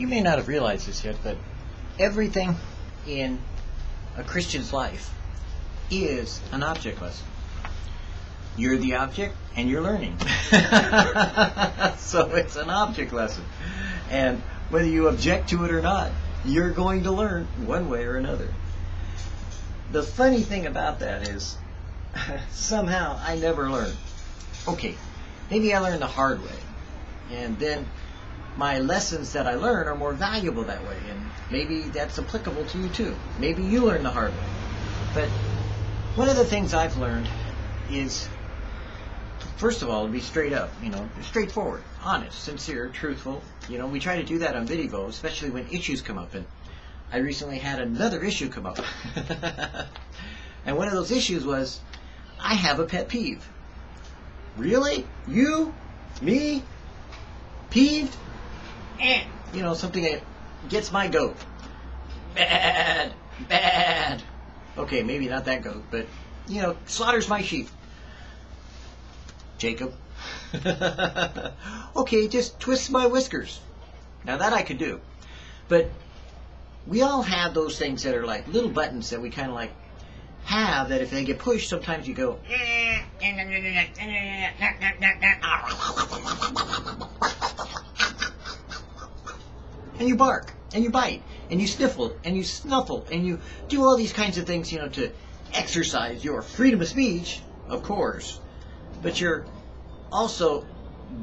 You may not have realized this yet, but everything in a Christian's life is an object lesson. You're the object and you're learning. so it's an object lesson. And whether you object to it or not, you're going to learn one way or another. The funny thing about that is somehow I never learn. Okay, maybe I learned the hard way. And then my lessons that I learn are more valuable that way. And maybe that's applicable to you too. Maybe you learn the hard way. But one of the things I've learned is, first of all, to be straight up, you know, straightforward, honest, sincere, truthful. You know, we try to do that on video, especially when issues come up. And I recently had another issue come up. and one of those issues was, I have a pet peeve. Really? You? Me? Peeved? Eh. You know, something that gets my goat. Bad. Bad. Okay, maybe not that goat, but, you know, slaughters my sheep. Jacob. okay, just twist my whiskers. Now that I could do. But we all have those things that are like little buttons that we kind of like have that if they get pushed, sometimes you go. And you bark, and you bite, and you sniffle, and you snuffle, and you do all these kinds of things, you know, to exercise your freedom of speech, of course, but your also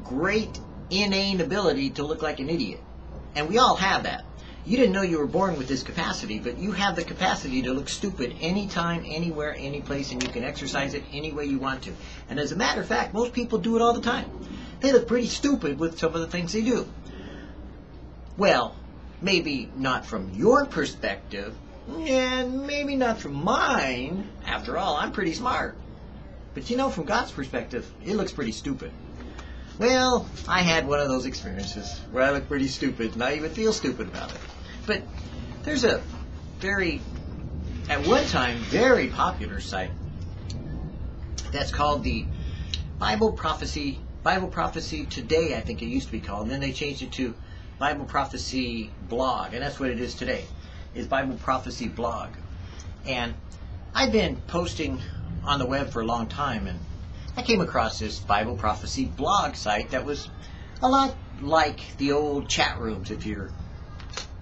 great inane ability to look like an idiot. And we all have that. You didn't know you were born with this capacity, but you have the capacity to look stupid anytime, anywhere, any place, and you can exercise it any way you want to. And as a matter of fact, most people do it all the time. They look pretty stupid with some of the things they do. Well, maybe not from your perspective, and maybe not from mine. After all, I'm pretty smart. But you know, from God's perspective, it looks pretty stupid. Well, I had one of those experiences where I look pretty stupid and I even feel stupid about it. But there's a very, at one time, very popular site that's called the Bible Prophecy, Bible Prophecy Today, I think it used to be called, and then they changed it to Bible Prophecy Blog, and that's what it is today, is Bible Prophecy Blog. And I've been posting on the web for a long time, and I came across this Bible prophecy blog site that was a lot like the old chat rooms if you're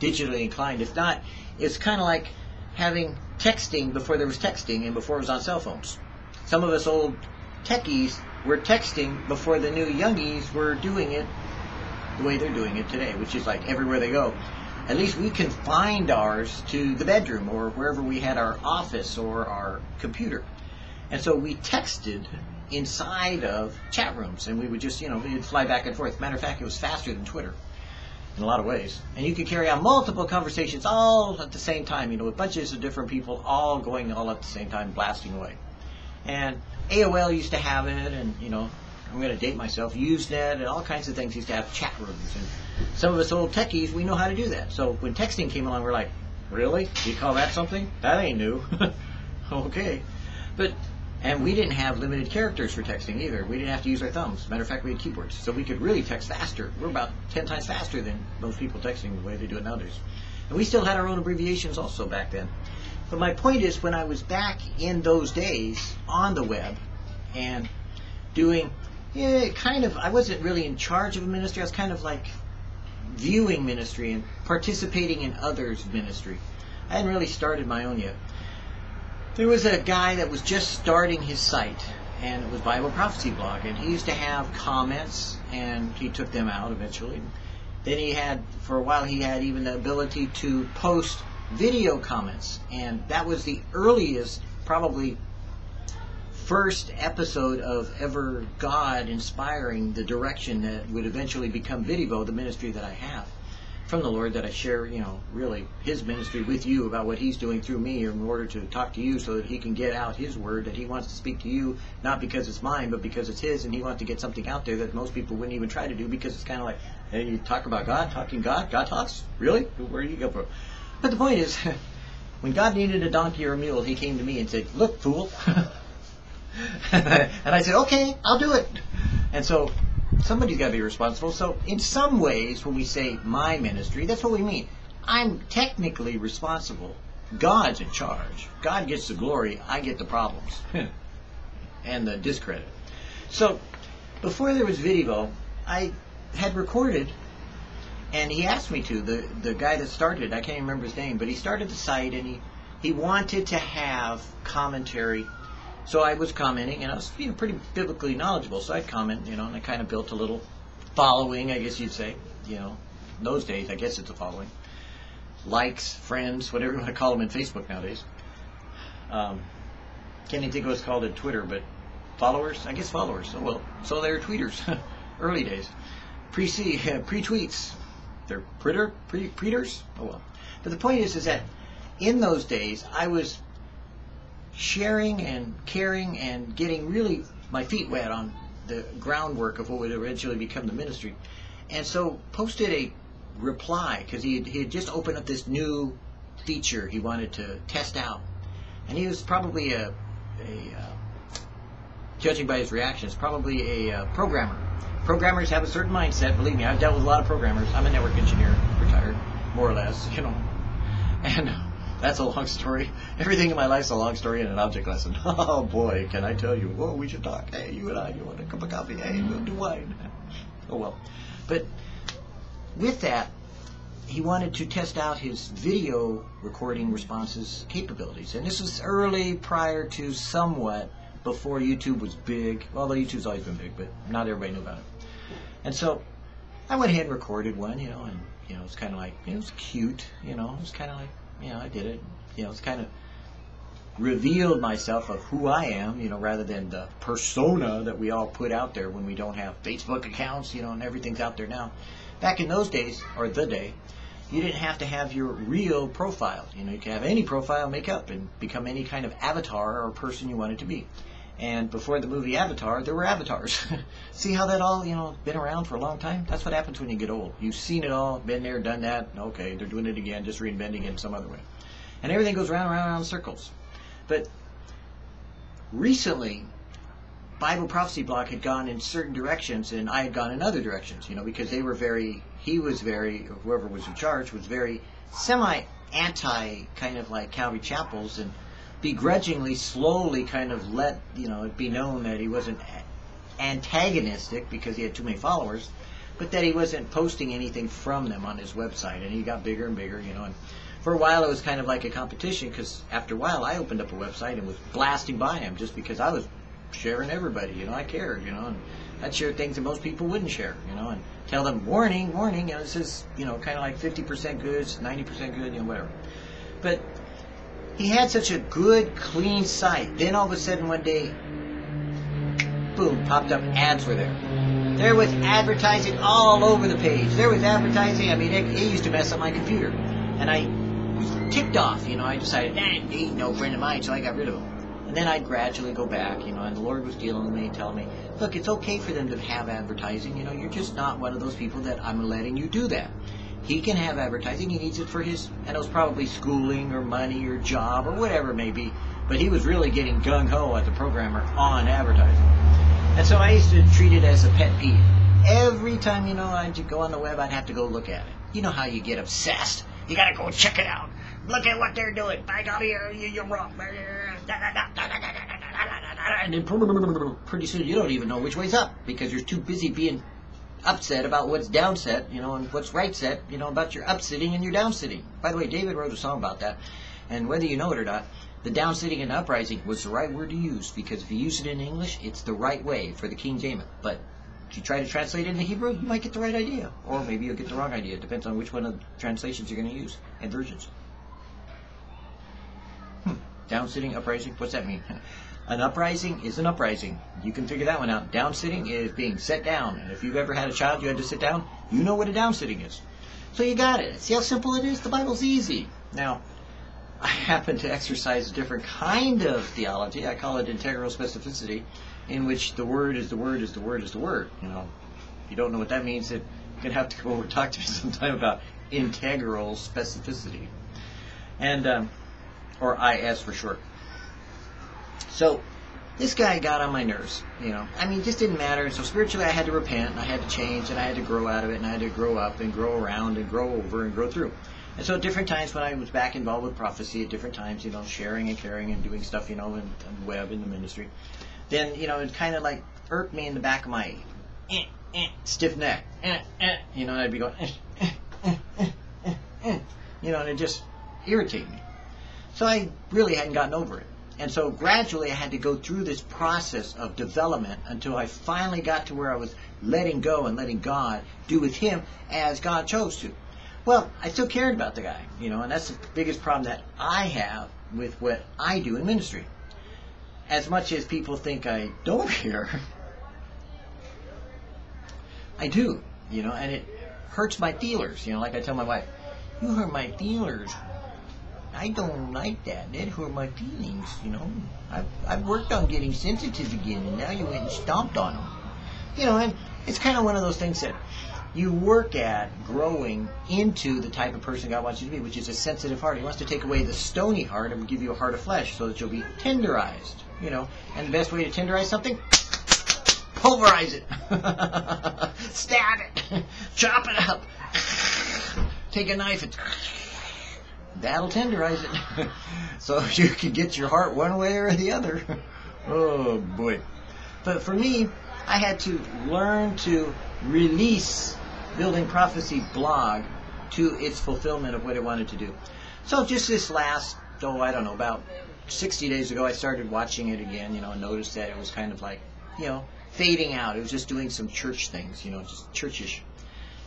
digitally inclined. If not, it's kind of like having texting before there was texting and before it was on cell phones. Some of us old techies were texting before the new youngies were doing it the way they're doing it today, which is like everywhere they go. At least we confined ours to the bedroom or wherever we had our office or our computer. And so we texted inside of chat rooms, and we would just, you know, we'd fly back and forth. Matter of fact, it was faster than Twitter in a lot of ways. And you could carry on multiple conversations all at the same time, you know, with bunches of different people all going all at the same time, blasting away. And AOL used to have it, and, you know, I'm going to date myself, Usenet, and all kinds of things used to have chat rooms. And some of us old techies, we know how to do that. So when texting came along, we're like, really? You call that something? That ain't new. okay. But and we didn't have limited characters for texting either. We didn't have to use our thumbs. Matter of fact, we had keyboards. So we could really text faster. We're about 10 times faster than most people texting the way they do it nowadays. And we still had our own abbreviations also back then. But my point is, when I was back in those days on the web and doing, yeah, kind of, I wasn't really in charge of a ministry. I was kind of like viewing ministry and participating in others' ministry. I hadn't really started my own yet. There was a guy that was just starting his site, and it was Bible Prophecy Blog, and he used to have comments, and he took them out eventually. Then he had, for a while, he had even the ability to post video comments, and that was the earliest, probably first episode of ever God inspiring the direction that would eventually become VidDevo, the ministry that I have from the Lord that I share, you know, really His ministry with you about what He's doing through me in order to talk to you so that He can get out His word that He wants to speak to you, not because it's mine, but because it's His, and He wants to get something out there that most people wouldn't even try to do because it's kind of like, hey, you talk about God, talking God, God talks? Really? Where do you go from? But the point is, when God needed a donkey or a mule, He came to me and said, look, fool. and I said, okay, I'll do it. And so somebody's got to be responsible. So in some ways, when we say my ministry, that's what we mean. I'm technically responsible. God's in charge. God gets the glory. I get the problems hmm. and the discredit. So before there was video, I had recorded, and he asked me to. The the guy that started, I can't remember his name, but he started the site, and he he wanted to have commentary. So I was commenting, and I was you know, pretty biblically knowledgeable. So I'd comment, you know, and I kind of built a little following, I guess you'd say. You know, in those days, I guess it's a following. Likes, friends, whatever you want to call them in Facebook nowadays. Um, can't even think of what's called in Twitter, but followers, I guess followers. So well, so they're tweeters, early days, pre pre tweets, they're pritter pre preters. Oh well, but the point is, is that in those days I was sharing and caring and getting really my feet wet on the groundwork of what would eventually become the ministry, and so posted a reply because he he had just opened up this new feature he wanted to test out, and he was probably a a uh, judging by his reactions, probably a uh, programmer. Programmers have a certain mindset. Believe me, I've dealt with a lot of programmers. I'm a network engineer, retired, more or less, you know. And that's a long story. Everything in my life's a long story and an object lesson. Oh boy, can I tell you? Oh, we should talk. Hey, you and I, you want a cup of coffee? Hey, we'll do wine. Oh well. But with that, he wanted to test out his video recording responses capabilities. And this was early prior to somewhat before YouTube was big. Although YouTube's always been big, but not everybody knew about it. And so I went ahead and recorded one, you know, and you know, it's kind of like it was cute, you know, it was kind of like you know, I did it, you know, it's kind of revealed myself of who I am, you know, rather than the persona that we all put out there when we don't have Facebook accounts, you know, and everything's out there now. Back in those days, or the day, you didn't have to have your real profile. You know, you could have any profile, make up, and become any kind of avatar or person you wanted to be. And before the movie Avatar, there were avatars. See how that all, you know, been around for a long time? That's what happens when you get old. You've seen it all, been there, done that. Okay, they're doing it again, just reinventing it in some other way. And everything goes round and round and round in circles. But recently, Bible Prophecy Blog had gone in certain directions and I had gone in other directions, you know, because they were very, he was very, whoever was in charge was very semi anti kind of like Calvary Chapels and begrudgingly, slowly kind of let you know it be known that he wasn't antagonistic because he had too many followers, but that he wasn't posting anything from them on his website, and he got bigger and bigger, you know. And for a while, it was kind of like a competition because after a while, I opened up a website and was blasting by him just because I was sharing everybody, you know. I cared, you know, and I'd share things that most people wouldn't share, you know, and tell them warning, warning, you know, this is you know kind of like 50% good, 90% good, you know, whatever. But he had such a good, clean site. Then all of a sudden one day, boom, popped up ads were there. There was advertising all over the page. There was advertising. I mean, it, it used to mess up my computer. And I was ticked off. You know, I decided, nah, he ain't no friend of mine, so I got rid of him. And then I'd gradually go back, you know, and the Lord was dealing with me, telling me, look, it's okay for them to have advertising. You know, you're just not one of those people that I'm letting you do that. He can have advertising. He needs it for his, and it was probably schooling or money or job or whatever it may be. But he was really getting gung ho at the programmer on advertising. And so I used to treat it as a pet peeve. Every time, you know, I'd go on the web, I'd have to go look at it. You know how you get obsessed. You gotta go check it out. Look at what they're doing. By golly, you're wrong. And then pretty soon you don't even know which way's up because you're too busy being upset about what's downset, you know, and what's right set, you know, about your upsitting and your downsitting. By the way, David wrote a song about that, and whether you know it or not, the downsitting and uprising was the right word to use because if you use it in English, it's the right way for the King James. But if you try to translate it into Hebrew, you might get the right idea, or maybe you'll get the wrong idea. It depends on which one of the translations you're going to use and versions. Hmm. Downsitting, uprising, what's that mean? An uprising is an uprising. You can figure that one out. Down sitting is being set down. And if you've ever had a child you had to sit down, you know what a down sitting is. So you got it. See how simple it is? The Bible's easy. Now, I happen to exercise a different kind of theology. I call it integral specificity, in which the word is the word is the word is the word. You know, if you don't know what that means, then you're going to have to come over and talk to me sometime about integral specificity. And, um, or IS for short. So this guy got on my nerves. You know, I mean, it just didn't matter. And so spiritually, I had to repent, and I had to change, and I had to grow out of it, and I had to grow up and grow around and grow over and grow through. And so at different times when I was back involved with prophecy, at different times, you know, sharing and caring and doing stuff, you know, in, in the web in the ministry, then you know it kind of like irked me in the back of my eh, eh, stiff neck, eh, eh, you know, and I'd be going, eh, eh, you know, and it just irritated me. So I really hadn't gotten over it. And so gradually I had to go through this process of development until I finally got to where I was letting go and letting God do with him as God chose to. Well, I still cared about the guy, you know, and that's the biggest problem that I have with what I do in ministry. As much as people think I don't care, I do, you know, and it hurts my feelers, you know, like I tell my wife, you hurt my feelers. I don't like that. That hurt my feelings, you know. I've, I've worked on getting sensitive again, and now you went and stomped on them. You know, and it's kind of one of those things that you work at growing into the type of person God wants you to be, which is a sensitive heart. He wants to take away the stony heart and give you a heart of flesh so that you'll be tenderized, you know. And the best way to tenderize something? Pulverize it. Stab it. Chop it up. Take a knife and that'll tenderize it. so you can get your heart one way or the other. oh boy. But for me, I had to learn to release Bible Prophecy blog to its fulfillment of what it wanted to do. So just this last, oh, I don't know, about 60 days ago, I started watching it again, you know, and noticed that it was kind of like, you know, fading out. It was just doing some church things, you know, just churchish.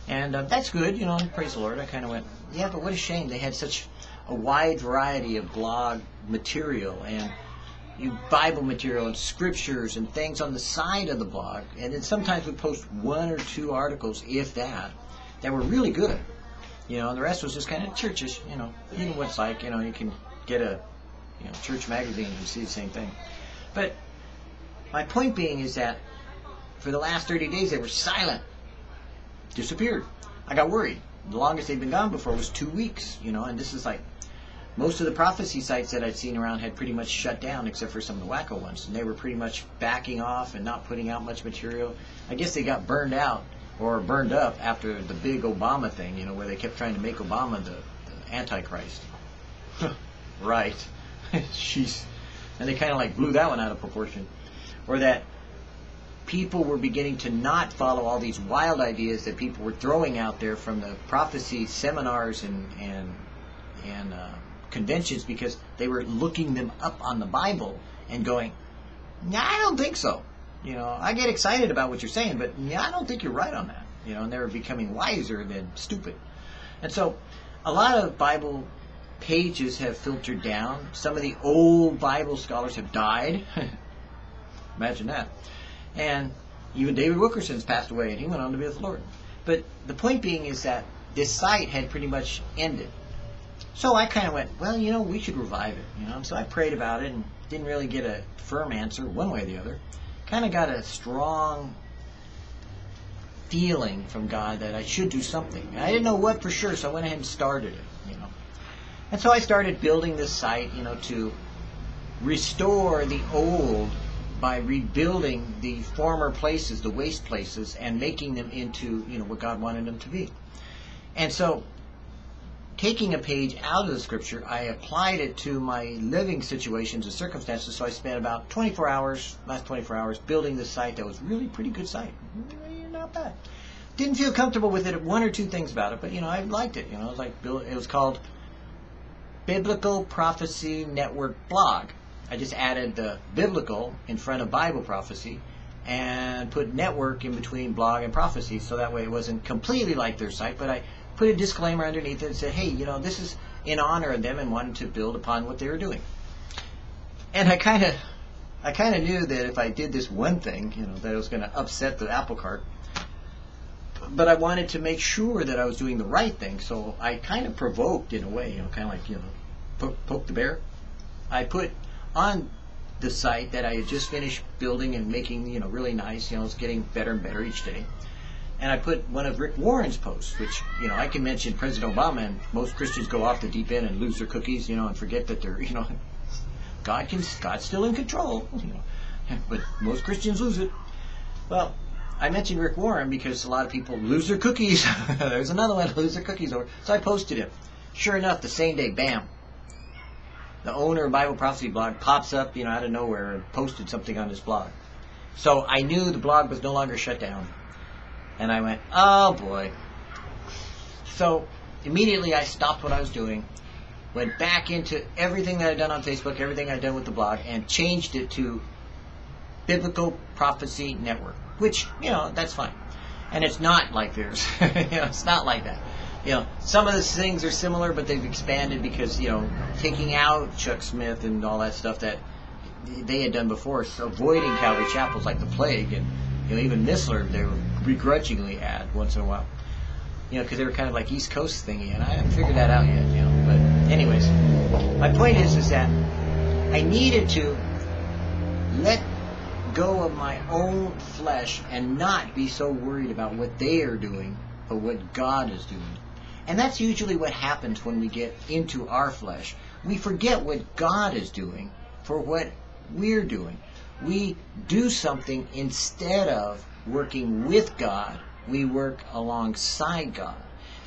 And uh, that's good, you know, praise the Lord. I kind of went, yeah, but what a shame. They had such a wide variety of blog material and you Bible material and scriptures and things on the side of the blog. And then sometimes we post one or two articles, if that, that were really good. You know, and the rest was just kind of churchish, you know. You know what it's like, you know, you can get a you know, church magazine and see the same thing. But my point being is that for the last 30 days they were silent, disappeared. I got worried. The longest they'd been gone before was two weeks, you know, and this is like most of the prophecy sites that I'd seen around had pretty much shut down except for some of the wacko ones. And they were pretty much backing off and not putting out much material. I guess they got burned out or burned up after the big Obama thing, you know, where they kept trying to make Obama the, the Antichrist. right. Jeez. And they kind of like blew that one out of proportion. Or that people were beginning to not follow all these wild ideas that people were throwing out there from the prophecy seminars and and and uh, conventions because they were looking them up on the Bible and going, nah, I don't think so. You know, I get excited about what you're saying, but yeah, I don't think you're right on that. You know, and they were becoming wiser than stupid. And so, a lot of Bible pages have filtered down. Some of the old Bible scholars have died. Imagine that. And even David Wilkerson's passed away, and he went on to be with the Lord. But the point being is that this site had pretty much ended. So I kind of went, well, you know, we should revive it, you know. So I prayed about it and didn't really get a firm answer one way or the other. Kind of got a strong feeling from God that I should do something. I didn't know what for sure, so I went ahead and started it, you know. And so I started building this site, you know, to restore the old by rebuilding the former places, the waste places, and making them into, you know, what God wanted them to be. And so taking a page out of the scripture, I applied it to my living situations and circumstances. So I spent about 24 hours, last 24 hours, building this site that was really pretty good site. Mm, not bad. Didn't feel comfortable with it. One or two things about it, but you know, I liked it. You know, it was like it was called Biblical Prophecy Network Blog. I just added the biblical in front of Bible prophecy and put network in between blog and prophecy so that way it wasn't completely like their site, but I put a disclaimer underneath it and said, hey, you know, this is in honor of them and wanted to build upon what they were doing. And I kind of, I kind of knew that if I did this one thing, you know, that it was going to upset the apple cart. But I wanted to make sure that I was doing the right thing, so I kind of provoked in a way, you know, kind of like, you know, poke, poke the bear. I put on the site that I had just finished building and making, you know, really nice. You know, it's getting better and better each day and I put one of Rick Warren's posts, which you know I can mention President Obama, and most Christians go off the deep end and lose their cookies, you know, and forget that they're you know God can God's still in control, you know, but most Christians lose it. Well, I mentioned Rick Warren because a lot of people lose their cookies. There's another one lose their cookies over. So I posted it. Sure enough, the same day, bam, the owner of Bible Prophecy blog pops up, you know, out of nowhere and posted something on his blog. So I knew the blog was no longer shut down. And I went, oh boy. So immediately I stopped what I was doing, went back into everything that I'd done on Facebook, everything I'd done with the blog, and changed it to Biblical Prophecy Network which you know that's fine. And it's not like theirs. you know, it's not like that. You know, some of the things are similar, but they've expanded because you know, taking out Chuck Smith and all that stuff that they had done before, so avoiding Calvary chapels like the plague, and you know, even Missler they would begrudgingly add once in a while. You know, because they were kind of like East Coast thingy, and I haven't figured that out yet. You know, but anyways, my point is, is that I needed to let go of my own flesh and not be so worried about what they are doing, but what God is doing. And that's usually what happens when we get into our flesh. We forget what God is doing for what we're doing. We do something instead of working with God, we work alongside God.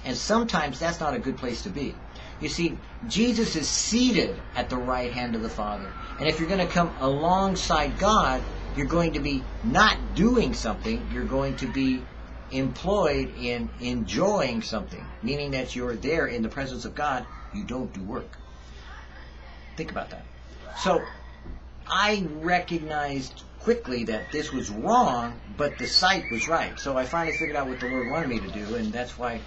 And sometimes that's not a good place to be. You see, Jesus is seated at the right hand of the Father. And if you're going to come alongside God, you're going to be not doing something, you're going to be employed in enjoying something, meaning that you're there in the presence of God, you don't do work. Think about that. So, I recognized quickly that this was wrong, but the site was right. So I finally figured out what the Lord wanted me to do, and that's why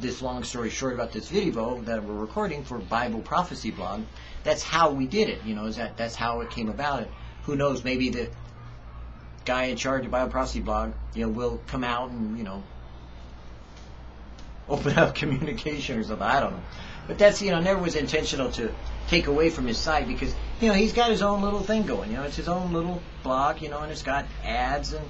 this long story short about this video that we're recording for Bible Prophecy Blog, that's how we did it. You know, is that that's how it came about. who knows? Maybe the guy in charge of Bible Prophecy Blog, you know, will come out and you know open up communication or something. I don't know, but that's you know never was intentional to take away from his site because you know he's got his own little thing going. You know, it's his own little blog. You know, and it's got ads and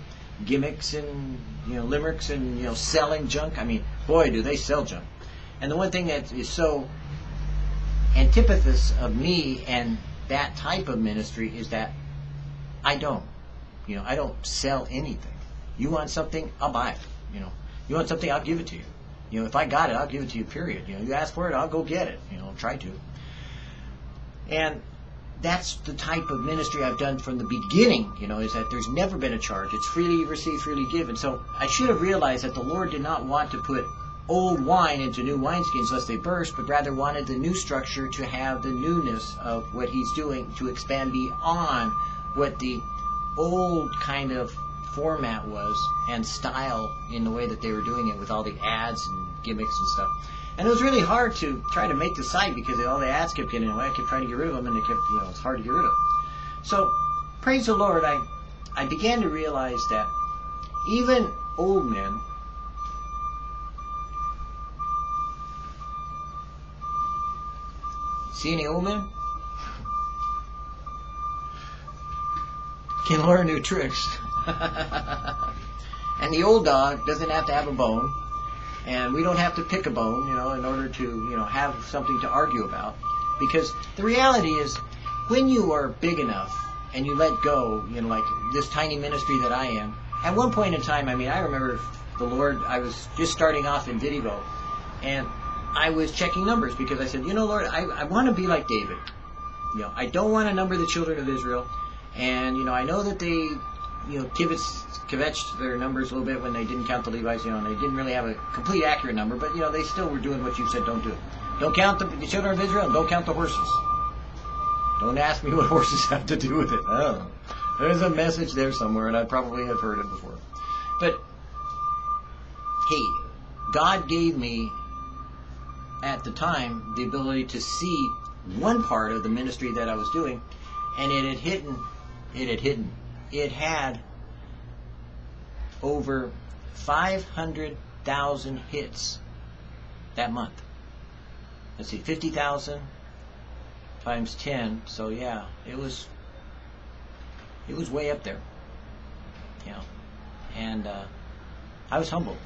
gimmicks and you know limericks and you know selling junk. I mean, boy, do they sell junk. And the one thing that is so antipathis of me and that type of ministry is that I don't. You know, I don't sell anything. You want something, I'll buy it. You know, you want something, I'll give it to you. You know, if I got it, I'll give it to you. Period. You know, you ask for it, I'll go get it. You know, try to. And that's the type of ministry I've done from the beginning, you know, is that there's never been a charge. It's freely received, freely given. So I should have realized that the Lord did not want to put old wine into new wineskins lest they burst, but rather wanted the new structure to have the newness of what He's doing to expand beyond what the old kind of format was and style in the way that they were doing it with all the ads and gimmicks and stuff. And it was really hard to try to make the site because all the ads kept getting away. I kept trying to get rid of them, and it kept, you know, it's hard to get rid of. So, praise the Lord, I, I began to realize that even old men See any old men? Can learn new tricks. and the old dog doesn't have to have a bone and we don't have to pick a bone, you know, in order to, you know, have something to argue about. Because the reality is, when you are big enough and you let go, you know, like this tiny ministry that I am, at one point in time, I mean, I remember the Lord, I was just starting off in Video, and I was checking numbers because I said, you know, Lord, I, I want to be like David. You know, I don't want to number the children of Israel, and, you know, I know that they you know, kivets, kvetched their numbers a little bit when they didn't count the Levites, you know, and they didn't really have a complete accurate number, but, you know, they still were doing what you said don't do. It. Don't count the, the children of Israel, and don't count the horses. Don't ask me what horses have to do with it. I don't know. There's a message there somewhere, and I probably have heard it before. But, hey, God gave me, at the time, the ability to see one part of the ministry that I was doing, and it had hidden, it had hidden it had over 500,000 hits that month. Let's see, 50,000 times 10. So yeah, it was it was way up there. Know, and uh, I was humbled.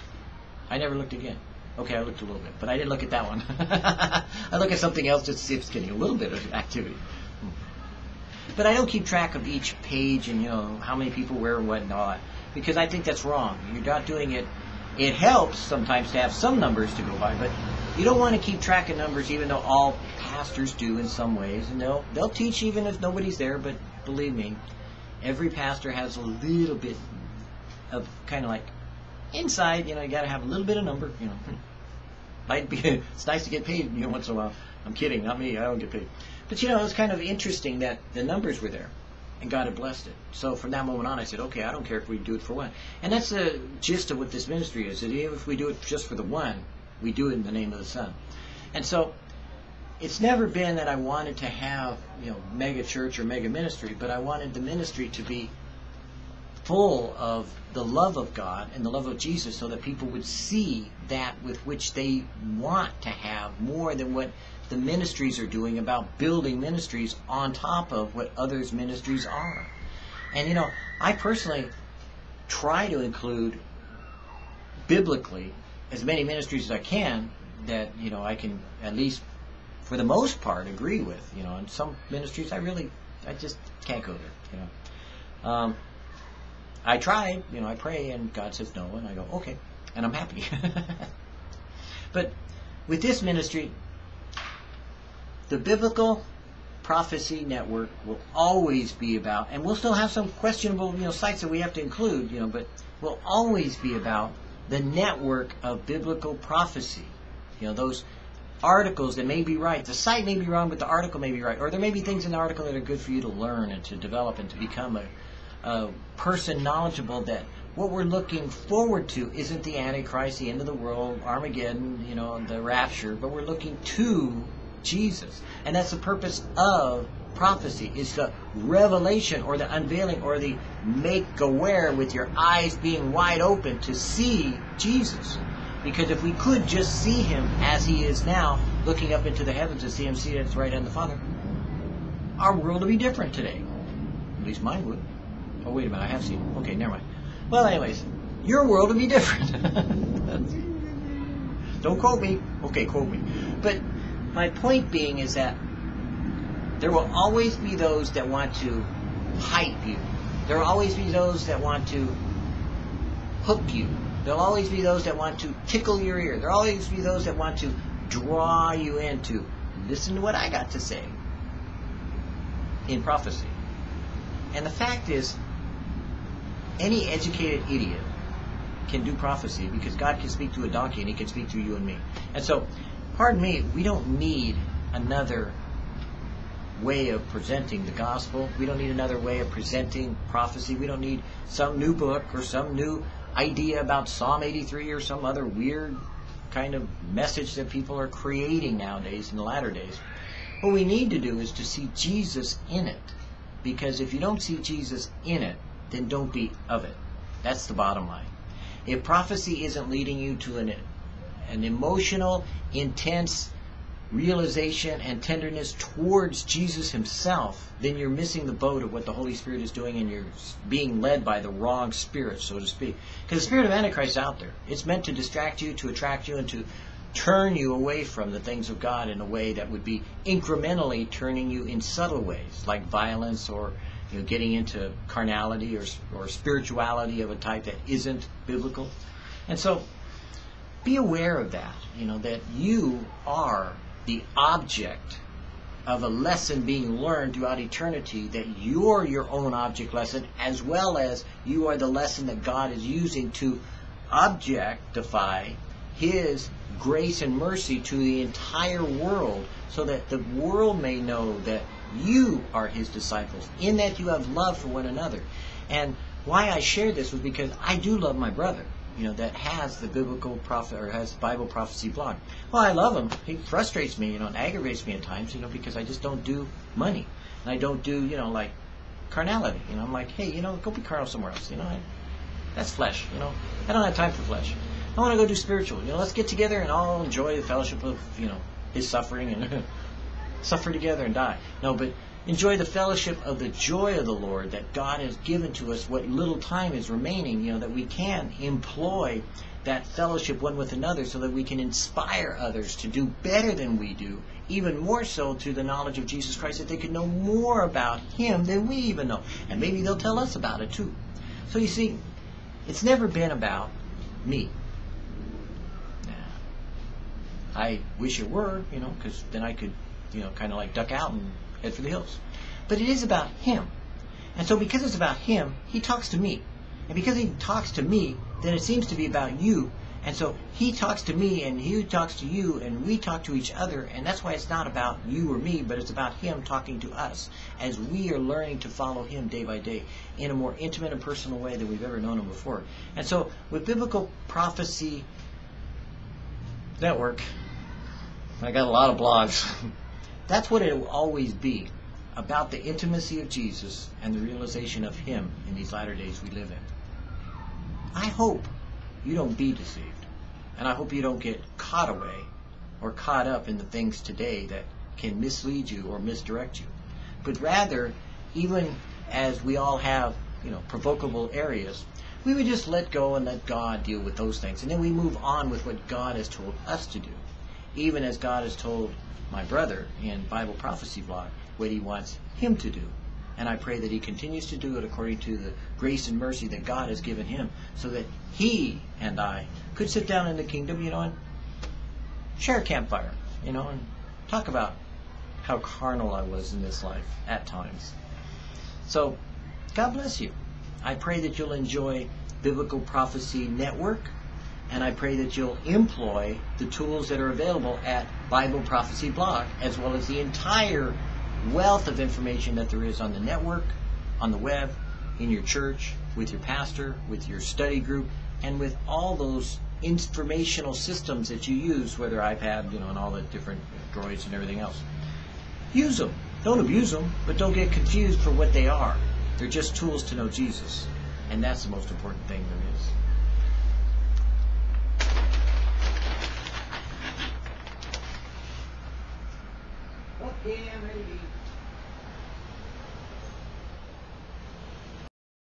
I never looked again. Okay, I looked a little bit, but I didn't look at that one. I look at something else just to see if it's getting a little bit of activity. But I don't keep track of each page and you know how many people wear what and all that because I think that's wrong. You're not doing it. It helps sometimes to have some numbers to go by, but you don't want to keep track of numbers, even though all pastors do in some ways, and they'll they'll teach even if nobody's there. But believe me, every pastor has a little bit of kind of like inside. You know, you got to have a little bit of number. You know, hmm. might be it's nice to get paid you know once in a while. I'm kidding, not me. I don't get paid. But you know, it was kind of interesting that the numbers were there, and God had blessed it. So from that moment on, I said, okay, I don't care if we do it for one. And that's the gist of what this ministry is. That even if we do it just for the one, we do it in the name of the Son. And so it's never been that I wanted to have you know mega church or mega ministry, but I wanted the ministry to be full of the love of God and the love of Jesus so that people would see that with which they want to have more than what the ministries are doing about building ministries on top of what others ministries are. And you know, I personally try to include biblically as many ministries as I can that, you know, I can at least for the most part agree with, you know, and some ministries I really I just can't go there, you know. Um, I tried, you know, I pray and God says no, and I go, okay, and I'm happy. but with this ministry, the Biblical Prophecy Network will always be about, and we'll still have some questionable, you know, sites that we have to include, you know, but will always be about the network of biblical prophecy. You know, those articles that may be right. The site may be wrong, but the article may be right. Or there may be things in the article that are good for you to learn and to develop and to become a a person knowledgeable that what we're looking forward to isn't the Antichrist, the end of the world, Armageddon, you know, the rapture, but we're looking to Jesus. And that's the purpose of prophecy is the revelation or the unveiling or the make aware with your eyes being wide open to see Jesus. Because if we could just see him as he is now, looking up into the heavens and see him seated at right hand of the Father, our world would be different today. At least mine would. Oh, wait a minute, I have seen Okay, never mind. Well, anyways, your world will be different. Don't quote me. Okay, quote me. But my point being is that there will always be those that want to hype you. There will always be those that want to hook you. There'll always be those that want to tickle your ear. There'll always be those that want to draw you into listen to what I got to say in prophecy. And the fact is, any educated idiot can do prophecy because God can speak to a donkey and he can speak to you and me. And so, pardon me, we don't need another way of presenting the gospel. We don't need another way of presenting prophecy. We don't need some new book or some new idea about Psalm 83 or some other weird kind of message that people are creating nowadays in the latter days. What we need to do is to see Jesus in it. Because if you don't see Jesus in it, then don't be of it. That's the bottom line. If prophecy isn't leading you to an, an emotional, intense realization and tenderness towards Jesus himself, then you're missing the boat of what the Holy Spirit is doing and you're being led by the wrong spirit, so to speak. Because the spirit of Antichrist is out there. It's meant to distract you, to attract you, and to turn you away from the things of God in a way that would be incrementally turning you in subtle ways, like violence or you know, getting into carnality or, or spirituality of a type that isn't biblical. And so be aware of that, you know, that you are the object of a lesson being learned throughout eternity, that you're your own object lesson, as well as you are the lesson that God is using to objectify His grace and mercy to the entire world, so that the world may know that you are his disciples, in that you have love for one another. And why I share this was because I do love my brother, you know, that has the biblical prophet or has Bible prophecy blog. Well, I love him. He frustrates me, you know, and aggravates me at times, you know, because I just don't do money. And I don't do, you know, like carnality. You know, I'm like, hey, you know, go be carnal somewhere else. You know, I, that's flesh. You know, I don't have time for flesh. I want to go do spiritual. You know, let's get together and all enjoy the fellowship of, you know, his suffering and suffer together and die. No, but enjoy the fellowship of the joy of the Lord that God has given to us what little time is remaining, you know, that we can employ that fellowship one with another so that we can inspire others to do better than we do, even more so to the knowledge of Jesus Christ, that they could know more about Him than we even know. And maybe they'll tell us about it too. So you see, it's never been about me. I wish it were, you know, because then I could, you know, kind of like duck out and head for the hills. But it is about Him. And so because it's about Him, He talks to me. And because He talks to me, then it seems to be about you. And so He talks to me and He talks to you and we talk to each other. And that's why it's not about you or me, but it's about Him talking to us as we are learning to follow Him day by day in a more intimate and personal way than we've ever known Him before. And so with Biblical Prophecy Network, I got a lot of blogs. That's what it will always be about the intimacy of Jesus and the realization of Him in these latter days we live in. I hope you don't be deceived. And I hope you don't get caught away or caught up in the things today that can mislead you or misdirect you. But rather, even as we all have, you know, provocable areas, we would just let go and let God deal with those things. And then we move on with what God has told us to do even as God has told my brother in Bible Prophecy Blog what he wants him to do. And I pray that he continues to do it according to the grace and mercy that God has given him so that he and I could sit down in the kingdom, you know, and share a campfire, you know, and talk about how carnal I was in this life at times. So, God bless you. I pray that you'll enjoy Biblical Prophecy Network and I pray that you'll employ the tools that are available at Bible Prophecy Blog, as well as the entire wealth of information that there is on the network, on the web, in your church, with your pastor, with your study group, and with all those informational systems that you use, whether iPad, you know, and all the different droids and everything else. Use them. Don't abuse them, but don't get confused for what they are. They're just tools to know Jesus. And that's the most important thing there is. I'm ready.